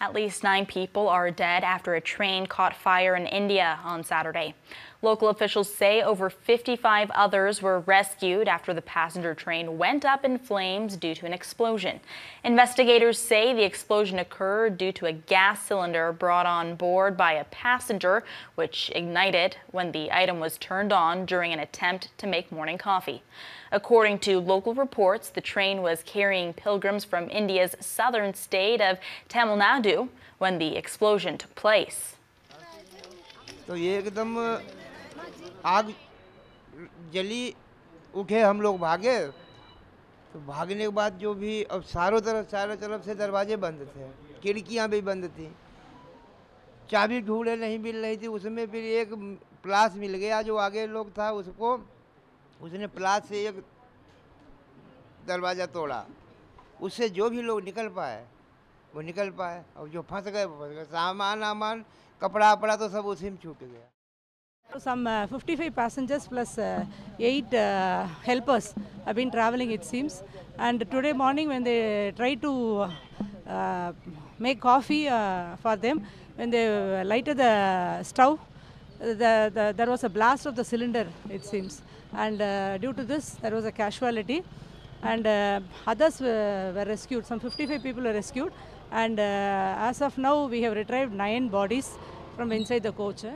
At least nine people are dead after a train caught fire in India on Saturday. Local officials say over 55 others were rescued after the passenger train went up in flames due to an explosion. Investigators say the explosion occurred due to a gas cylinder brought on board by a passenger, which ignited when the item was turned on during an attempt to make morning coffee. According to local reports, the train was carrying pilgrims from India's southern state of Tamil Nadu when the explosion took place. तो ये एकदम, आग जली, उठे हम लोग भागे। तो भागने के बाद जो भी, अब चारों तरफ़ चारों तरफ़ से दरवाजे बंद थे। खिड़कियाँ भी बंद थी। चाबी ढूंढे नहीं मिल रही थी। उसमें फिर एक प्लास मिल गया जो आगे लोग था, उसको, उसने प्लास से एक दरवाज़ा तोड़ा। उससे जो भी लोग निकल पाए वो निकल पाए और जो फंस गए वो फंस गए सामान वामान कपड़ा वपड़ा तो सब उसी में छूट गया Some uh, 55 passengers plus uh, 8 uh, helpers have been traveling, it seems. And today morning, when they tried to uh, make coffee uh, for them, when they lighted the stove, the, the, there was a blast of the cylinder, it seems. And uh, due to this, there was a casualty. And uh, others were, were rescued. Some 55 people were rescued. And uh, as of now, we have retrieved nine bodies from inside the coach. eh.